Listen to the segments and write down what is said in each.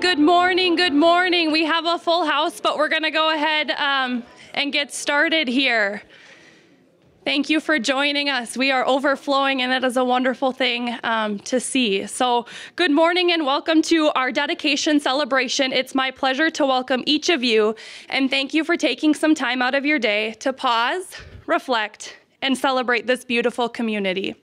good morning, good morning. We have a full house, but we're going to go ahead um, and get started here. Thank you for joining us. We are overflowing, and it is a wonderful thing um, to see. So, good morning and welcome to our dedication celebration. It's my pleasure to welcome each of you, and thank you for taking some time out of your day to pause, reflect, and celebrate this beautiful community.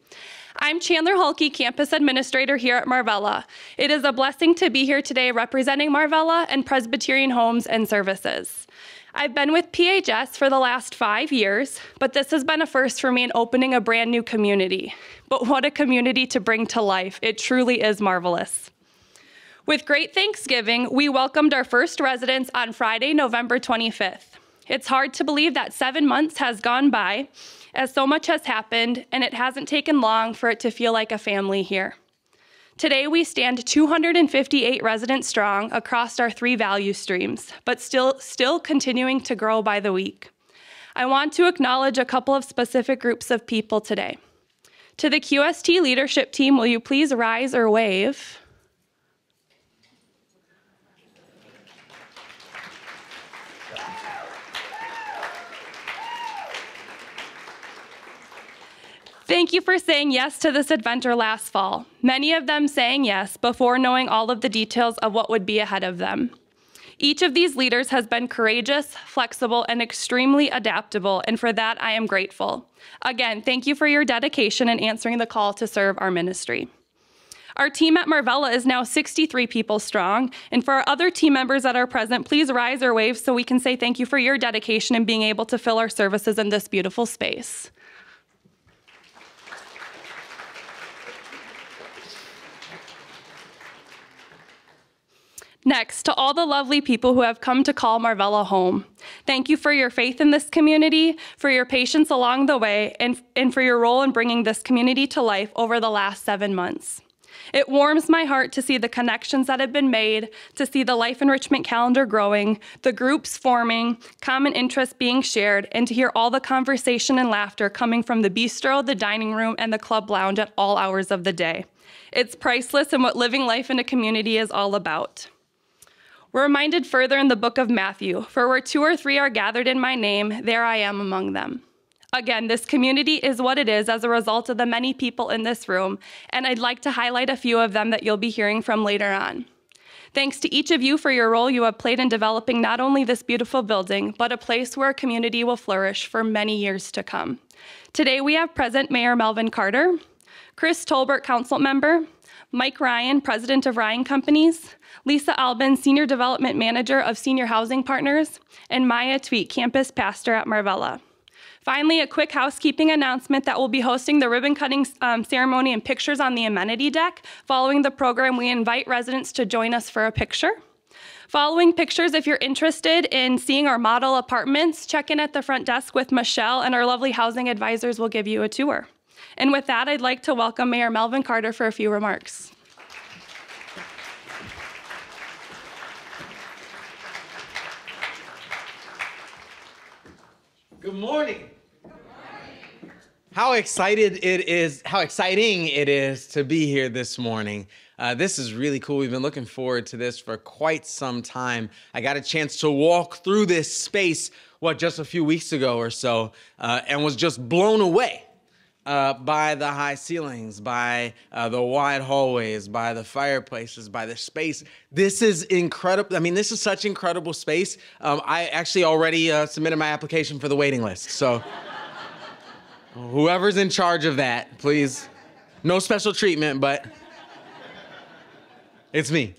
I'm Chandler Hulke, campus administrator here at Marvella. It is a blessing to be here today representing Marvella and Presbyterian Homes and Services. I've been with PHS for the last five years, but this has been a first for me in opening a brand new community. But what a community to bring to life. It truly is marvelous. With great Thanksgiving, we welcomed our first residents on Friday, November 25th. It's hard to believe that seven months has gone by, as so much has happened, and it hasn't taken long for it to feel like a family here. Today, we stand 258 residents strong across our three value streams, but still, still continuing to grow by the week. I want to acknowledge a couple of specific groups of people today. To the QST leadership team, will you please rise or wave? Thank you for saying yes to this adventure last fall. Many of them saying yes before knowing all of the details of what would be ahead of them. Each of these leaders has been courageous, flexible, and extremely adaptable, and for that I am grateful. Again, thank you for your dedication in answering the call to serve our ministry. Our team at Marvella is now 63 people strong, and for our other team members that are present, please rise or wave so we can say thank you for your dedication and being able to fill our services in this beautiful space. Next, to all the lovely people who have come to call Marvella home. Thank you for your faith in this community, for your patience along the way, and, and for your role in bringing this community to life over the last seven months. It warms my heart to see the connections that have been made, to see the life enrichment calendar growing, the groups forming, common interests being shared, and to hear all the conversation and laughter coming from the bistro, the dining room, and the club lounge at all hours of the day. It's priceless and what living life in a community is all about. We're reminded further in the book of Matthew For where two or three are gathered in my name, there I am among them. Again, this community is what it is as a result of the many people in this room, and I'd like to highlight a few of them that you'll be hearing from later on. Thanks to each of you for your role you have played in developing not only this beautiful building, but a place where a community will flourish for many years to come. Today we have present Mayor Melvin Carter, Chris Tolbert, Council Member, Mike Ryan, President of Ryan Companies, Lisa Albin, Senior Development Manager of Senior Housing Partners, and Maia Twedt, Campus Pastor at Marvella. Finally, a quick housekeeping announcement that we'll be hosting the ribbon cutting um, ceremony and pictures on the amenity deck. Following the program, we invite residents to join us for a picture. Following pictures, if you're interested in seeing our model apartments, check in at the front desk with Michelle, and our lovely housing advisors will give you a tour. And with that, I'd like to welcome Mayor Melvin Carter for a few remarks. Good morning. How excited it is, how exciting it is to be here this morning. Uh, this is really cool. We've been looking forward to this for quite some time. I got a chance to walk through this space, what, just a few weeks ago or so, uh, and was just blown away uh, by the high ceilings, by uh, the wide hallways, by the fireplaces, by the space. This is incredible. I mean, this is such incredible space. Um, I actually already uh, submitted my application for the waiting list. So, whoever's in charge of that, please, no special treatment, but it's me.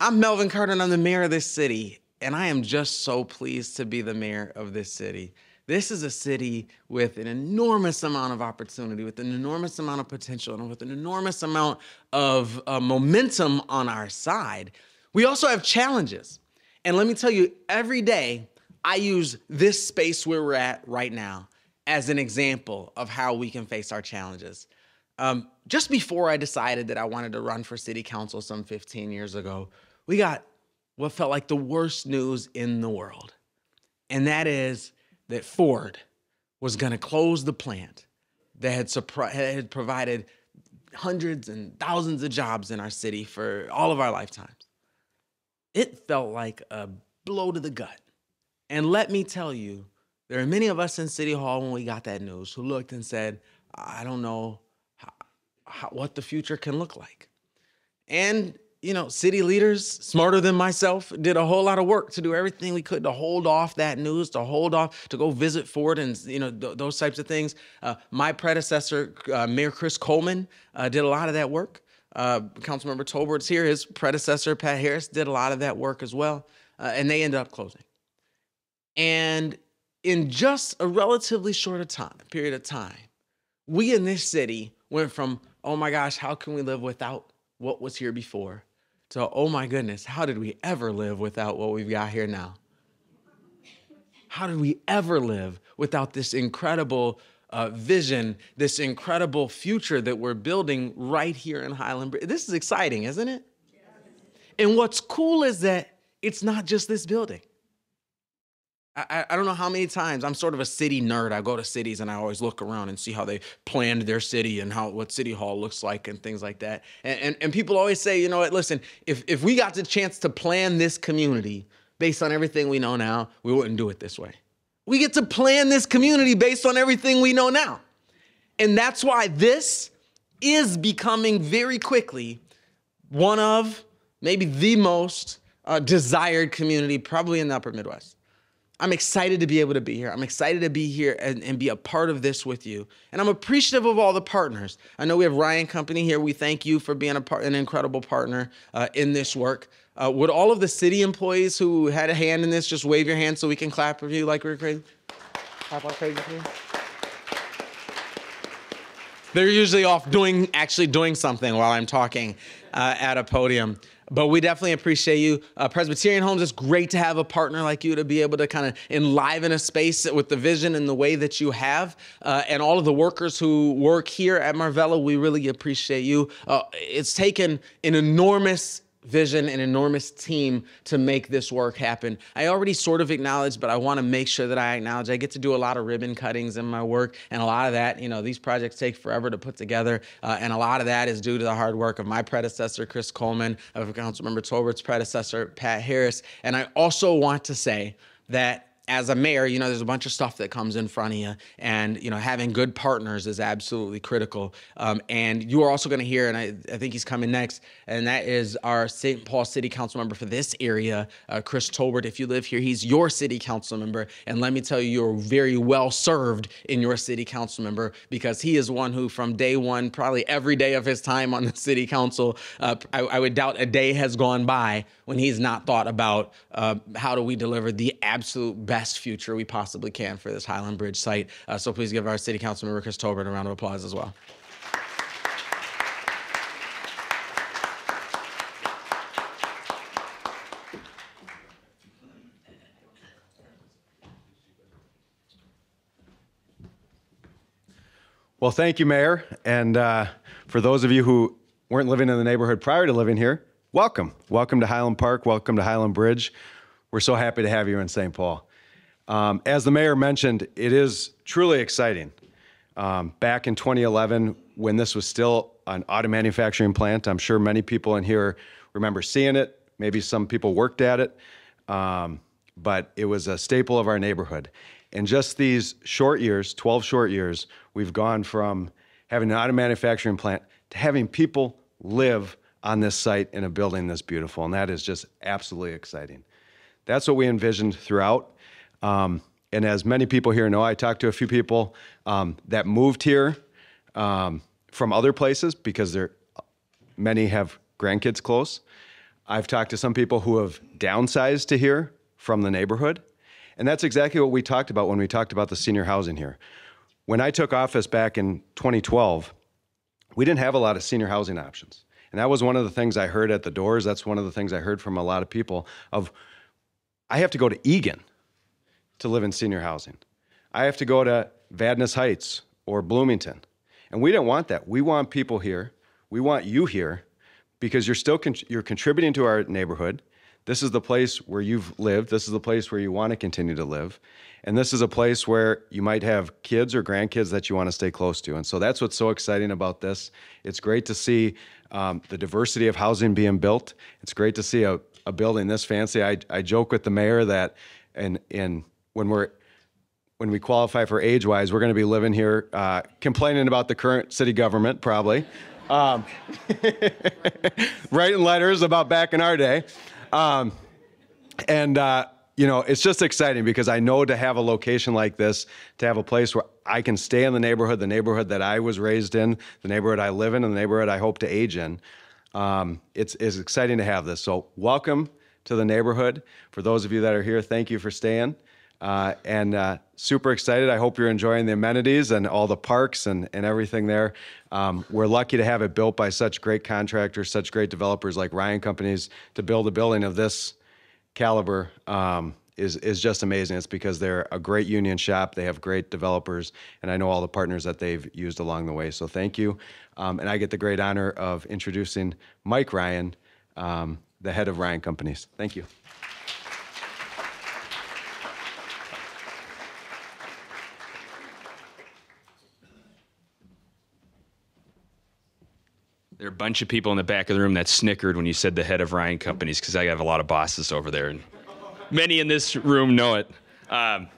I'm Melvin and I'm the mayor of this city, and I am just so pleased to be the mayor of this city. This is a city with an enormous amount of opportunity, with an enormous amount of potential, and with an enormous amount of uh, momentum on our side. We also have challenges. And let me tell you, every day I use this space where we're at right now as an example of how we can face our challenges. Um, just before I decided that I wanted to run for city council some 15 years ago, we got what felt like the worst news in the world. And that is that Ford was going to close the plant that had, had provided hundreds and thousands of jobs in our city for all of our lifetimes. It felt like a blow to the gut. And let me tell you, there are many of us in City Hall when we got that news who looked and said, I don't know how, how, what the future can look like. And you know, city leaders smarter than myself did a whole lot of work to do everything we could to hold off that news, to hold off, to go visit Ford and, you know, th- those types of things. Uh, my predecessor, uh, Mayor Chris Coleman, uh, did a lot of that work. Uh, Councilmember Tolbert's here. His predecessor, Pat Harris, did a lot of that work as well. Uh, and they ended up closing. And in just a relatively short of time, period of time, we in this city went from, oh my gosh, how can we live without what was here before? So, oh my goodness, how did we ever live without what we've got here now? How did we ever live without this incredible uh, vision, this incredible future that we're building right here in Highland? This is exciting, isn't it? And what's cool is that it's not just this building. I, I don't know how many times I'm sort of a city nerd. I go to cities and I always look around and see how they planned their city and how what city hall looks like and things like that. And, and, and people always say, you know what, listen, if, if we got the chance to plan this community based on everything we know now, we wouldn't do it this way. We get to plan this community based on everything we know now. And that's why this is becoming very quickly one of maybe the most uh, desired community, probably in the upper Midwest. I'm excited to be able to be here. I'm excited to be here and, and, be a part of this with you. And I'm appreciative of all the partners. I know we have Ryan Company here. We thank you for being part, an incredible partner uh, in this work. Uh, would all of the city employees who had a hand in this just wave your hand so we can clap for you like we're crazy? Clap like crazy. They're usually off doing, actually doing something while I'm talking uh, at a podium but we definitely appreciate you. Uh, Presbyterian Homes, it's great to have a partner like you to be able to kind of enliven a space with the vision and the way that you have. Uh, and all of the workers who work here at Marvella, we really appreciate you. Uh, it's taken an enormous vision, an enormous team to make this work happen. I already sort of acknowledged, but I want to make sure that I acknowledge I get to do a lot of ribbon cuttings in my work, and a lot of that, you know, these projects take forever to put together, uh, and a lot of that is due to the hard work of my predecessor, Chris Coleman, of Councilmember Tolbert's predecessor, Pat Harris. And I also want to say that as a mayor, you know, there's a bunch of stuff that comes in front of you, and you know, having good partners is absolutely critical. Um, and you are also going to hear, and I, I, think he's coming next, and that is our St. Paul City Council member for this area, uh, Chris Tolbert. If you live here, he's your city council member, and let me tell you, you're very well served in your city council member because he is one who, from day one, probably every day of his time on the city council, uh, I, I, would doubt a day has gone by when he's not thought about uh, how do we deliver the absolute best best future we possibly can for this Highland Bridge site. Uh, so please give our City Council member Chris Tolbert a round of applause as well. Well, thank you, Mayor. And uh, for those of you who weren't living in the neighborhood prior to living here, welcome. Welcome to Highland Park. Welcome to Highland Bridge. We're so happy to have you in St. Paul. Um, as the mayor mentioned, it is truly exciting. Um, back in 2011, when this was still an auto manufacturing plant, I'm sure many people in here remember seeing it. Maybe some people worked at it, um, but it was a staple of our neighborhood. In just these short years, 12 short years, we've gone from having an auto manufacturing plant to having people live on this site in a building this beautiful, and that is just absolutely exciting. That's what we envisioned throughout. Um, and as many people here know, I talked to a few people um, that moved here um, from other places because they're many have grandkids close. I've talked to some people who have downsized to here from the neighborhood. And that's exactly what we talked about when we talked about the senior housing here. When I took office back in 2012, we didn't have a lot of senior housing options. And that was one of the things I heard at the doors. That's one of the things I heard from a lot of people of I have to go to Eagan to live in senior housing. I have to go to Vadnais Heights or Bloomington. And we don't want that. We want people here. We want you here because you're still con- you're contributing to our neighborhood. this is the place where you've lived. This is the place where you want to continue to live. And this is a place where you might have kids or grandkids that you want to stay close to. And so that's what's so exciting about this. It's great to see um, the diversity of housing being built. It's great to see a, a building this fancy. I, I joke with the mayor that, and, and when we're when we qualify for age wise, we're going to be living here uh, complaining about the current city government, probably. Um, writing letters about back in our day. Um, and, uh, you know, it's just exciting because I know to have a location like this, to have a place where I can stay in the neighborhood, the neighborhood that I was raised in, the neighborhood I live in, and the neighborhood I hope to age in. Um, it's, it's exciting to have this. So, welcome to the neighborhood. For those of you that are here, thank you for staying. Uh, and uh, super excited. I hope you're enjoying the amenities and all the parks and, and everything there. Um, we're lucky to have it built by such great contractors, such great developers like Ryan Companies. To build a building of this caliber um, is is just amazing. It's because they're a great union shop. They have great developers, and I know all the partners that they've used along the way. So thank you. Um, and I get the great honor of introducing Mike Ryan, um, the head of Ryan Companies. Thank you. There are a bunch of people in the back of the room that snickered when you said the head of Ryan Companies because I have a lot of bosses over there, and many in this room know it. Um,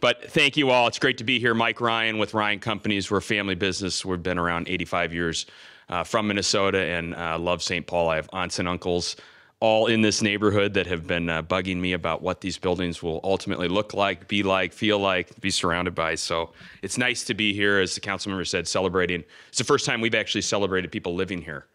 but thank you all. It's great to be here. Mike Ryan with Ryan Companies. We're a family business. We've been around 85 years uh, from Minnesota and uh, love St. Paul. I have aunts and uncles all in this neighborhood that have been uh, bugging me about what these buildings will ultimately look like, be like, feel like, be surrounded by. So it's nice to be here, as the council member said, celebrating. It's the first time we've actually celebrated people living here.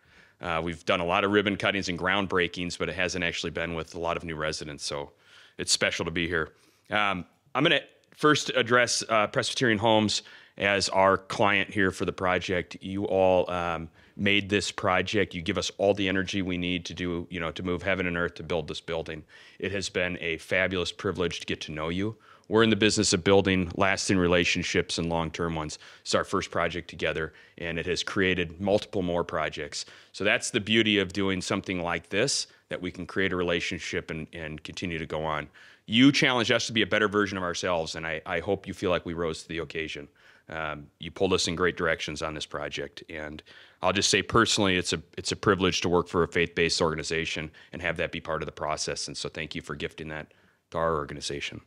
Uh, we've done a lot of ribbon cuttings and groundbreakings, but it hasn't actually been with a lot of new residents. So it's special to be here. Um, I'm going to first address uh, Presbyterian Homes as our client here for the project. You all. Um, made this project. You give us all the energy we need to do, you know, to move heaven and earth to build this building. It has been a fabulous privilege to get to know you. We're in the business of building lasting relationships and long term ones. It's our first project together, and it has created multiple more projects. So that's the beauty of doing something like this that we can create a relationship and, and continue to go on. You challenged us to be a better version of ourselves, and I, I hope you feel like we rose to the occasion. Um, you pulled us in great directions on this project, and I'll just say personally, it's a it's a privilege to work for a faith-based organization and have that be part of the process. And so, thank you for gifting that to our organization.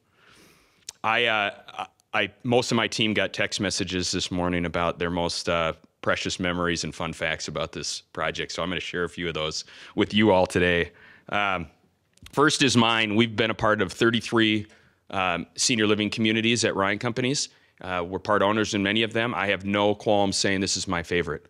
I, uh, I most of my team got text messages this morning about their most uh, precious memories and fun facts about this project. So I'm going to share a few of those with you all today. Um, first is mine. We've been a part of 33 um, senior living communities at Ryan Companies. Uh, we're part owners in many of them. I have no qualms saying this is my favorite.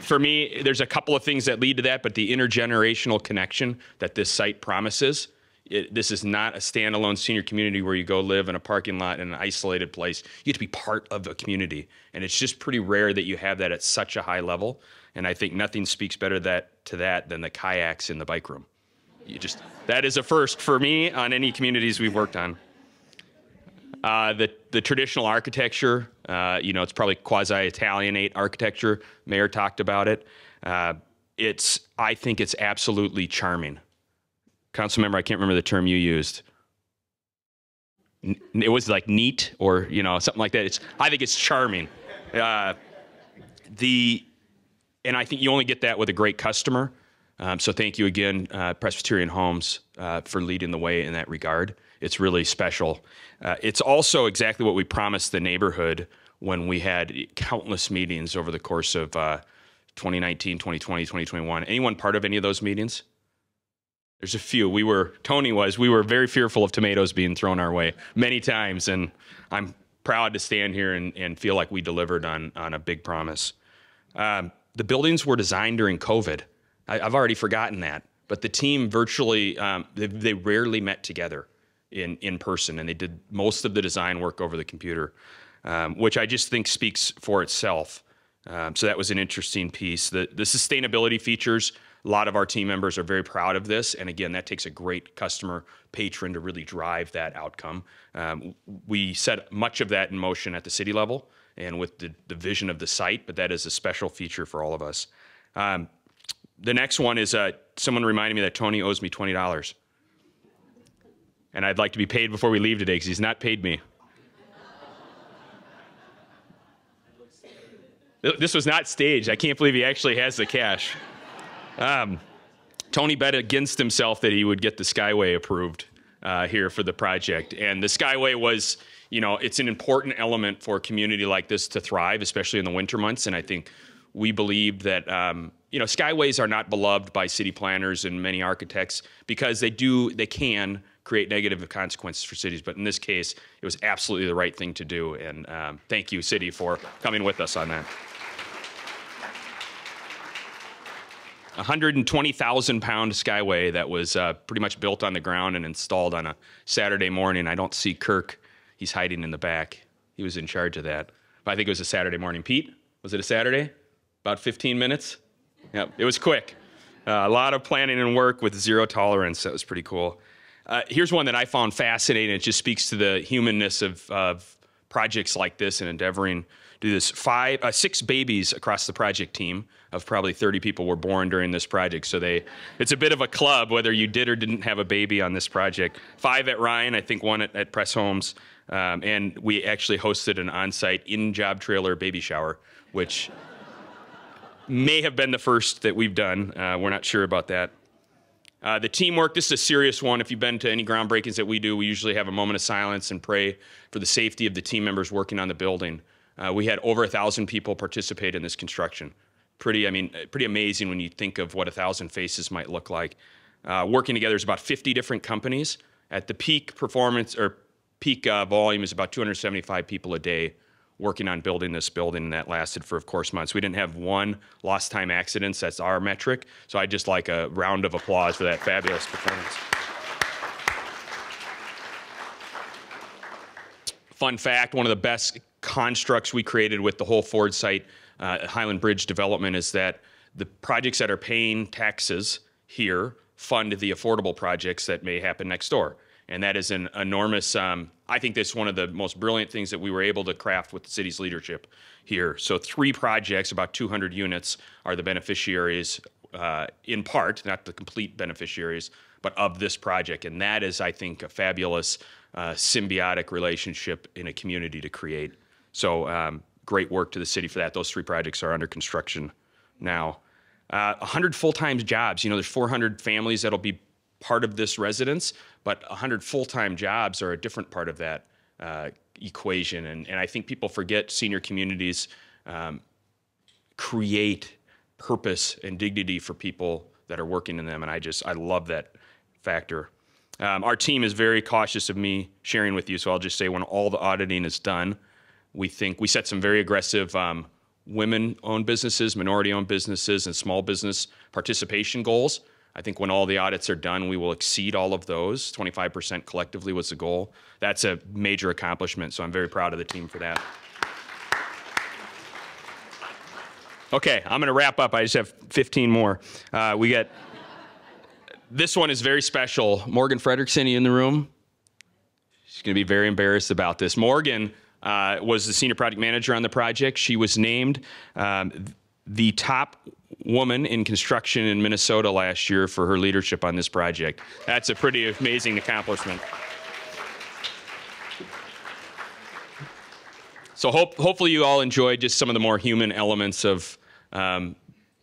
For me, there's a couple of things that lead to that, but the intergenerational connection that this site promises. It, this is not a standalone senior community where you go live in a parking lot in an isolated place. You have to be part of a community, and it's just pretty rare that you have that at such a high level. And I think nothing speaks better that to that than the kayaks in the bike room. You just that is a first for me on any communities we've worked on. Uh, the the traditional architecture, uh, you know, it's probably quasi Italianate architecture. Mayor talked about it. Uh, it's I think it's absolutely charming. Council member, I can't remember the term you used. it was like neat or you know something like that. It's I think it's charming. Uh, the and I think you only get that with a great customer. Um, so thank you again, uh, Presbyterian Homes, uh, for leading the way in that regard. It's really special. Uh, it's also exactly what we promised the neighborhood when we had countless meetings over the course of uh, 2019, 2020, 2021. Anyone part of any of those meetings? There's a few. We were, Tony was, we were very fearful of tomatoes being thrown our way many times. And I'm proud to stand here and, and feel like we delivered on, on a big promise. Um, the buildings were designed during COVID. I, have already forgotten that. But the team virtually, um, they, they, rarely met together in, in person, and they did most of the design work over the computer, um, which I just think speaks for itself. Um, so that was an interesting piece. The, the sustainability features, a lot of our team members are very proud of this. And again, that takes a great customer patron to really drive that outcome. Um, we set much of that in motion at the city level and with the, the vision of the site, but that is a special feature for all of us. Um, the next one is uh, someone reminded me that Tony owes me $20. And I'd like to be paid before we leave today because he's not paid me. This was not staged. I can't believe he actually has the cash. Um, Tony bet against himself that he would get the Skyway approved uh, here for the project. And the Skyway was, you know, it's an important element for a community like this to thrive, especially in the winter months. And I think we believe that, um, you know, Skyways are not beloved by city planners and many architects because they do, they can create negative consequences for cities. But in this case, it was absolutely the right thing to do. And um, thank you, city, for coming with us on that. 120,000 pound Skyway that was uh, pretty much built on the ground and installed on a Saturday morning. I don't see Kirk. He's hiding in the back. He was in charge of that. But I think it was a Saturday morning. Pete, was it a Saturday? About 15 minutes? Yep, it was quick. Uh, a lot of planning and work with zero tolerance. That was pretty cool. Uh, here's one that I found fascinating. It just speaks to the humanness of, of projects like this and endeavoring to do this. Five, uh, six babies across the project team of probably 30 people were born during this project. So they, it's a bit of a club whether you did or didn't have a baby on this project. Five at Ryan, I think one at, at Press Homes, um, and we actually hosted an on-site in-job trailer baby shower, which may have been the first that we've done. Uh, we're not sure about that. Uh, the teamwork, this is a serious one. If you've been to any groundbreakings that we do, we usually have a moment of silence and pray for the safety of the team members working on the building. Uh, we had over a thousand people participate in this construction. Pretty, I mean, pretty amazing when you think of what a thousand faces might look like. Uh, working together is about 50 different companies. At the peak performance or peak uh, volume is about 275 people a day working on building this building, and that lasted for, of course, months. We didn't have one lost time accidents. That's our metric. So I just like a round of applause for that fabulous performance. Fun fact: one of the best constructs we created with the whole Ford site, uh, Highland Bridge development, is that the projects that are paying taxes here fund the affordable projects that may happen next door. And that is an enormous, um, I think that's one of the most brilliant things that we were able to craft with the city's leadership here. So, three projects, about 200 units, are the beneficiaries, uh, in part, not the complete beneficiaries, but of this project. And that is, I think, a fabulous uh, symbiotic relationship in a community to create. So um, great work to the city for that. Those three projects are under construction now. Uh, 100 full-time jobs. You know, there's 400 families that'll be part of this residence, but 100 full-time jobs are a different part of that uh, equation. And, and I think people forget senior communities um, create purpose and dignity for people that are working in them. And I just, I love that factor. Um, our team is very cautious of me sharing with you, so I'll just say when all the auditing is done, we think we set some very aggressive um, women-owned businesses, minority-owned businesses, and small business participation goals. I think when all the audits are done, we will exceed all of those. 25% collectively was the goal. That's a major accomplishment, so I'm very proud of the team for that. Okay, I'm going to wrap up. I just have 15 more. Uh, we got this one is very special. Morgan Frederickson, in the room? She's going to be very embarrassed about this. Morgan uh, was the senior project manager on the project. She was named um, the top woman in construction in Minnesota last year for her leadership on this project. That's a pretty amazing accomplishment. So hope, hopefully you all enjoyed just some of the more human elements of um,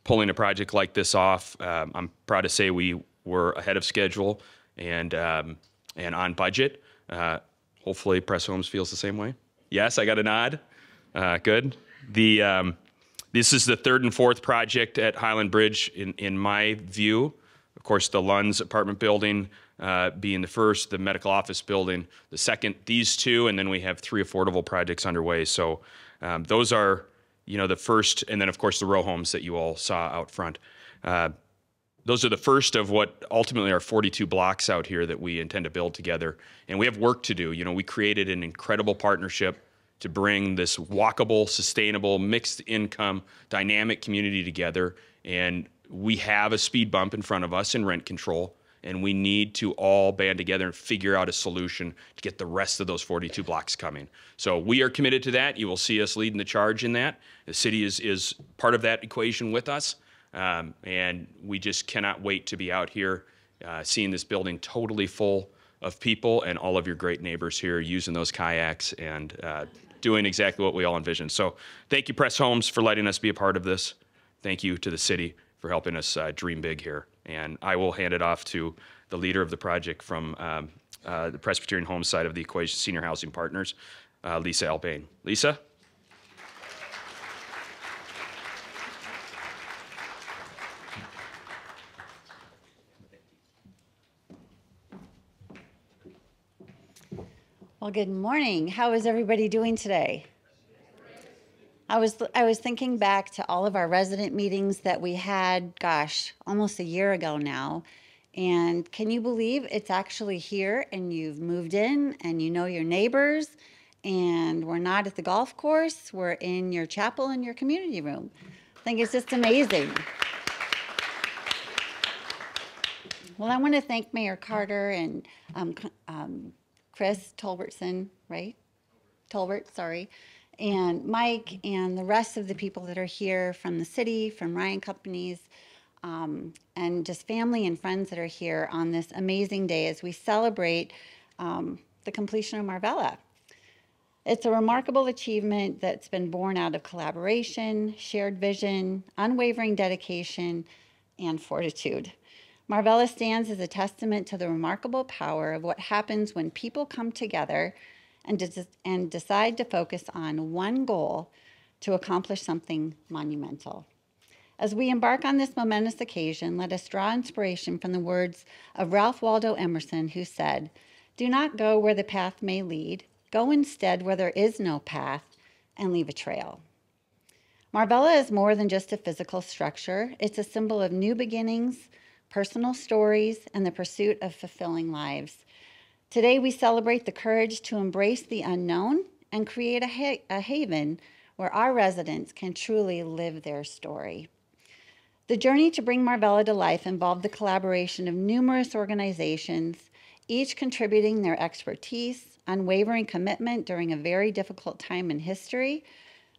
pulling a project like this off. Um, I'm proud to say we were ahead of schedule and um, and on budget. Uh, hopefully, Press Homes feels the same way. Yes, I got a nod. Uh, good. The um, this is the third and fourth project at Highland Bridge in in my view. Of course, the Lunds apartment building uh, being the first, the medical office building the second. These two, and then we have three affordable projects underway. So um, those are you know the first, and then of course the row homes that you all saw out front. Uh, those are the first of what ultimately are 42 blocks out here that we intend to build together. And we have work to do. You know, we created an incredible partnership to bring this walkable, sustainable, mixed income, dynamic community together. And we have a speed bump in front of us in rent control. and we need to all band together and figure out a solution to get the rest of those 42 blocks coming. So we are committed to that. You will see us leading the charge in that. The city is, is part of that equation with us, um, and we just cannot wait to be out here uh, seeing this building totally full of people and all of your great neighbors here using those kayaks and uh, doing exactly what we all envisioned. So thank you, Press Homes, for letting us be a part of this. Thank you to the city for helping us uh, dream big here. And I will hand it off to the leader of the project from um, uh, the Presbyterian Home side of the equation, Senior Housing Partners, uh, Lisa Albane. Lisa? Well, good morning. How is everybody doing today? I was I was thinking back to all of our resident meetings that we had, gosh, almost a year ago now. And can you believe it's actually here and you've moved in and you know your neighbors and we're not at the golf course, we're in your chapel in your community room. I think it's just amazing. Well, I want to thank Mayor Carter and um, um, Chris Tolbertson, right? Tolbert, sorry, and Mike and the rest of the people that are here from the city, from Ryan Companies, um, and just family and friends that are here on this amazing day as we celebrate um, the completion of Marvella. It's a remarkable achievement that's been born out of collaboration, shared vision, unwavering dedication, and fortitude. Marvella stands as a testament to the remarkable power of what happens when people come together and, des- and decide to focus on one goal to accomplish something monumental. As we embark on this momentous occasion, let us draw inspiration from the words of Ralph Waldo Emerson, who said, Do not go where the path may lead, go instead where there is no path, and leave a trail. Marvella is more than just a physical structure, it's a symbol of new beginnings, personal stories, and the pursuit of fulfilling lives. Today, we celebrate the courage to embrace the unknown and create a, ha- a haven where our residents can truly live their story. The journey to bring Marvella to life involved the collaboration of numerous organizations, each contributing their expertise, unwavering commitment during a very difficult time in history,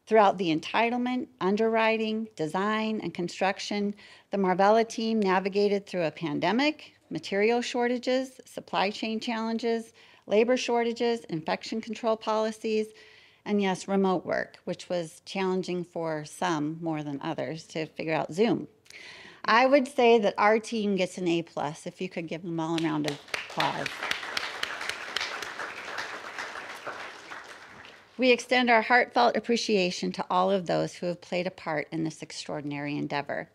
Throughout the entitlement, underwriting, design, and construction, the Marvella team navigated through a pandemic, material shortages, supply chain challenges, labor shortages, infection control policies, and yes, remote work, which was challenging for some more than others to figure out Zoom. I would say that our team gets an A plus if you could give them all around a round of applause. We extend our heartfelt appreciation to all of those who have played a part in this extraordinary endeavor.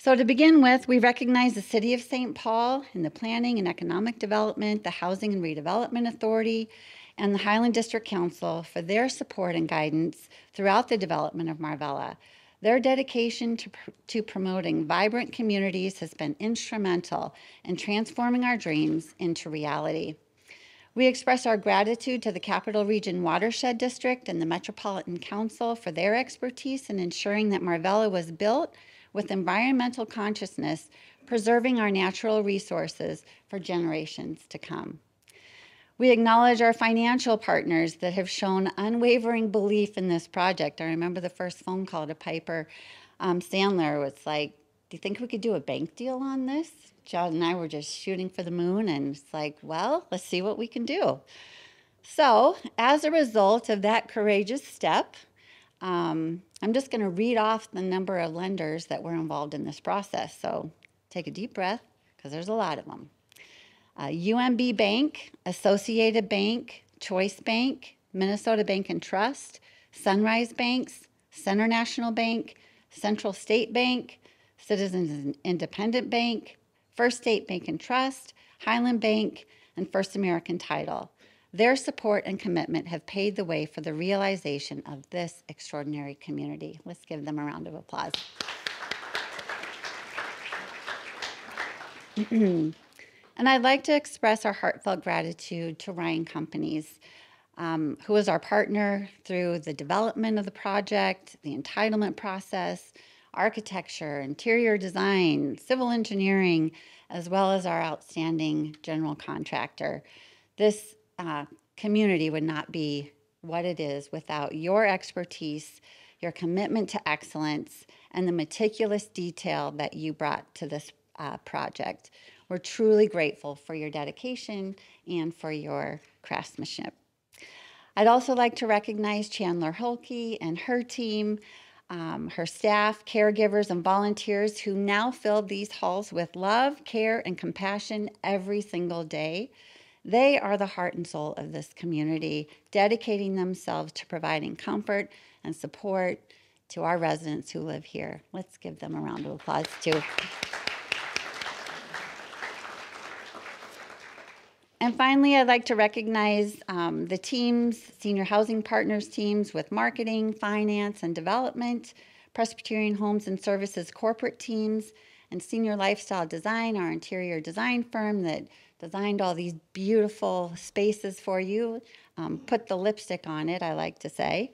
So, to begin with, we recognize the City of St. Paul in the Planning and Economic Development, the Housing and Redevelopment Authority, and the Highland District Council for their support and guidance throughout the development of Marvella. Their dedication to, to promoting vibrant communities has been instrumental in transforming our dreams into reality. We express our gratitude to the Capital Region Watershed District and the Metropolitan Council for their expertise in ensuring that Marvella was built with environmental consciousness, preserving our natural resources for generations to come. We acknowledge our financial partners that have shown unwavering belief in this project. I remember the first phone call to Piper um, Sandler was like, Do you think we could do a bank deal on this? John and I were just shooting for the moon, and it's like, well, let's see what we can do. So, as a result of that courageous step, um, I'm just going to read off the number of lenders that were involved in this process. So, take a deep breath because there's a lot of them. Uh, UMB Bank, Associated Bank, Choice Bank, Minnesota Bank and Trust, Sunrise Banks, Center National Bank, Central State Bank, Citizens Independent Bank, First State Bank and Trust, Highland Bank, and First American Title. Their support and commitment have paved the way for the realization of this extraordinary community. Let's give them a round of applause. and I'd like to express our heartfelt gratitude to Ryan Companies, um, who is our partner through the development of the project, the entitlement process, architecture, interior design, civil engineering, as well as our outstanding general contractor. This uh, community would not be what it is without your expertise, your commitment to excellence, and the meticulous detail that you brought to this uh, project. We're truly grateful for your dedication and for your craftsmanship. I'd also like to recognize Chandler Hulke and her team, um, her staff, caregivers, and volunteers who now fill these halls with love, care, and compassion every single day. They are the heart and soul of this community, dedicating themselves to providing comfort and support to our residents who live here. Let's give them a round of applause, too. And finally, I'd like to recognize um, the teams, senior housing partners teams with marketing, finance, and development, Presbyterian Homes and Services corporate teams, and Senior Lifestyle Design, our interior design firm that designed all these beautiful spaces for you. Um, put the lipstick on it, I like to say.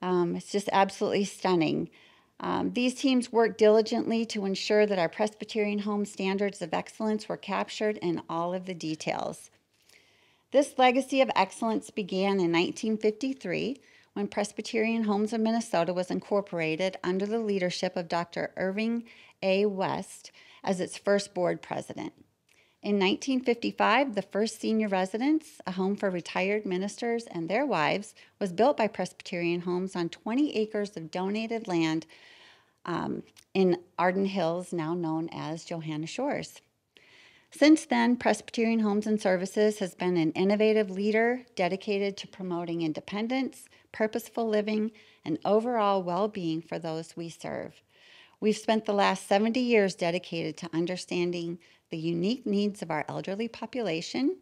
Um, it's just absolutely stunning. Um, these teams worked diligently to ensure that our Presbyterian home standards of excellence were captured in all of the details. This legacy of excellence began in 1953 when Presbyterian Homes of Minnesota was incorporated under the leadership of Dr. Irving A. West as its first board president. In 1955, the first senior residence, a home for retired ministers and their wives, was built by Presbyterian Homes on 20 acres of donated land um, in Arden Hills, now known as Johanna Shores. Since then, Presbyterian Homes and Services has been an innovative leader dedicated to promoting independence, purposeful living, and overall well being for those we serve. We've spent the last 70 years dedicated to understanding the unique needs of our elderly population.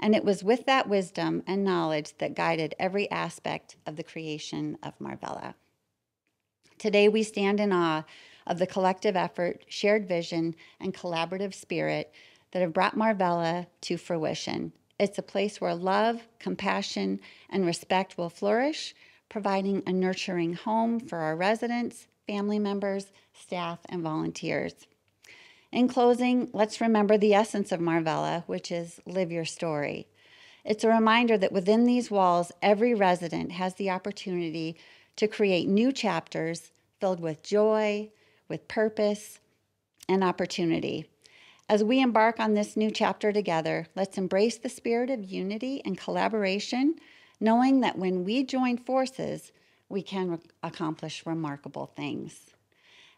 And it was with that wisdom and knowledge that guided every aspect of the creation of Marvella. Today, we stand in awe of the collective effort, shared vision, and collaborative spirit that have brought Marvella to fruition. It's a place where love, compassion, and respect will flourish, providing a nurturing home for our residents, family members, staff, and volunteers. In closing, let's remember the essence of Marvella, which is live your story. It's a reminder that within these walls, every resident has the opportunity to create new chapters filled with joy, with purpose, and opportunity. As we embark on this new chapter together, let's embrace the spirit of unity and collaboration, knowing that when we join forces, we can re- accomplish remarkable things.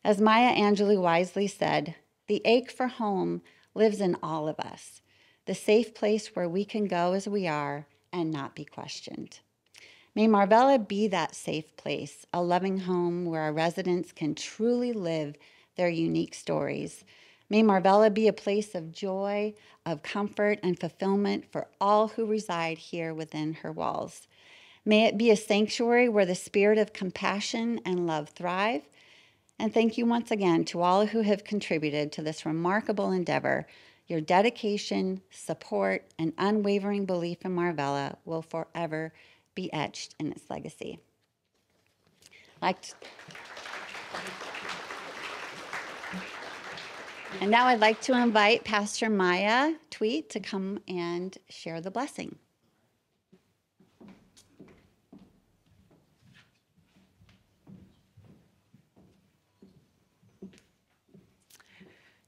As Maya Angelou wisely said, the ache for home lives in all of us, the safe place where we can go as we are and not be questioned. May Marvella be that safe place, a loving home where our residents can truly live their unique stories. May Marvella be a place of joy, of comfort, and fulfillment for all who reside here within her walls. May it be a sanctuary where the spirit of compassion and love thrive, and thank you once again to all who have contributed to this remarkable endeavor. Your dedication, support, and unwavering belief in Marvella will forever be etched in its legacy. Like and now I'd like to invite Pastor Maia Twedt to come and share the blessing.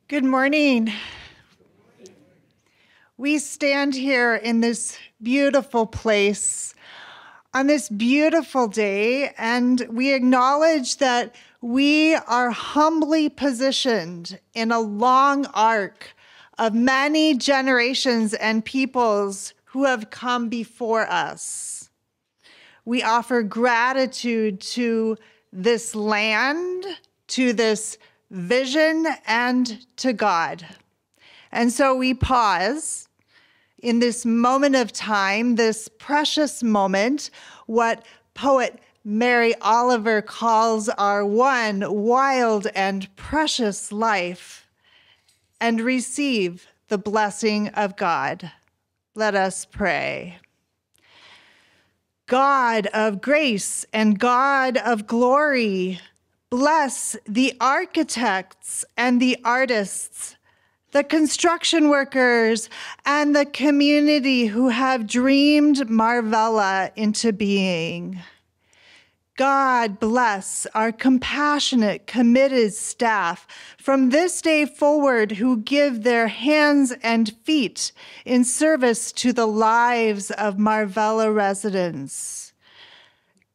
Good morning. We stand here in this beautiful place on this beautiful day, and we acknowledge that we are humbly positioned in a long arc of many generations and peoples who have come before us. We offer gratitude to this land, to this vision and to God. And so we pause in this moment of time, this precious moment, what poet Mary Oliver calls our one wild and precious life, and receive the blessing of God. Let us pray. God of grace and God of glory, Bless the architects and the artists, the construction workers, and the community who have dreamed Marvella into being. God bless our compassionate, committed staff from this day forward who give their hands and feet in service to the lives of Marvella residents.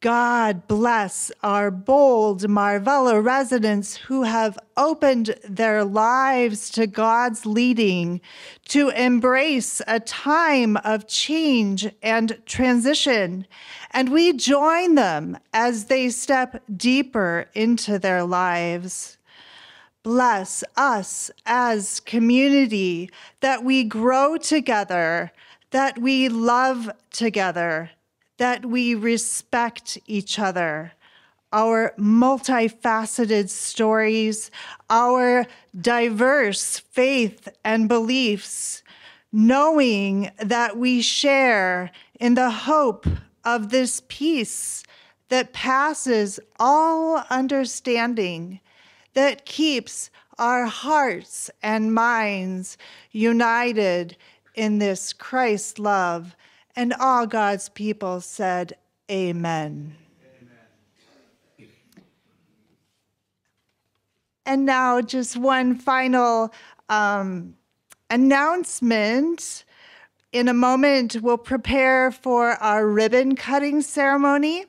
God bless our bold Marvella residents who have opened their lives to God's leading to embrace a time of change and transition. And we join them as they step deeper into their lives. Bless us as community that we grow together, that we love together that we respect each other, our multifaceted stories, our diverse faith and beliefs, knowing that we share in the hope of this peace that passes all understanding, that keeps our hearts and minds united in this Christ love and all God's people said, Amen. Amen. And now, just one final um, announcement. In a moment, we'll prepare for our ribbon cutting ceremony.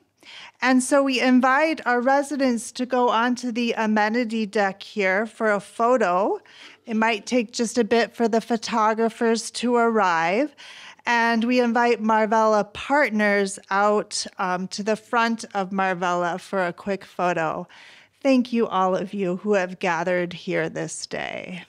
And so we invite our residents to go onto the amenity deck here for a photo. It might take just a bit for the photographers to arrive and we invite Marvella partners out um, to the front of Marvella for a quick photo. Thank you, all of you who have gathered here this day.